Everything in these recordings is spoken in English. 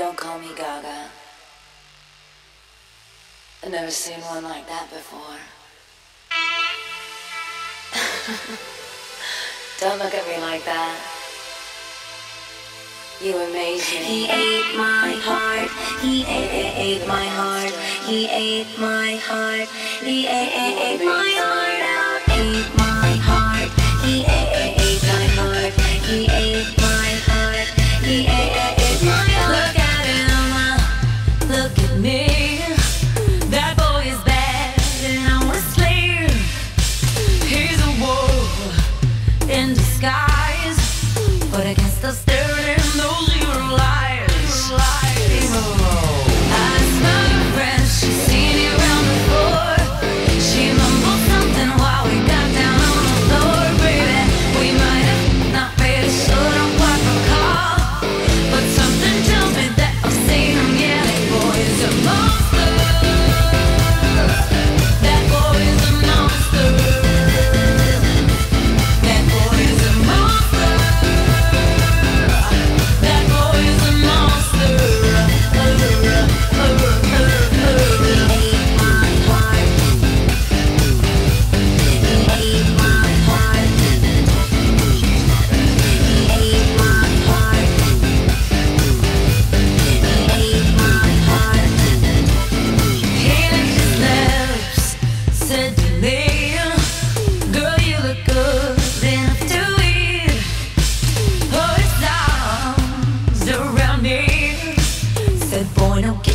Don't call me Gaga. I've never seen one like that before. Don't look at me like that. You amaze me. He ate my heart. He ate, ate, ate my heart. He ate my heart. He ate, ate, ate my heart. Against the stairs don't care.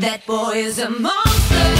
That boy is a monster.